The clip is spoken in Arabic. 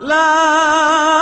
لا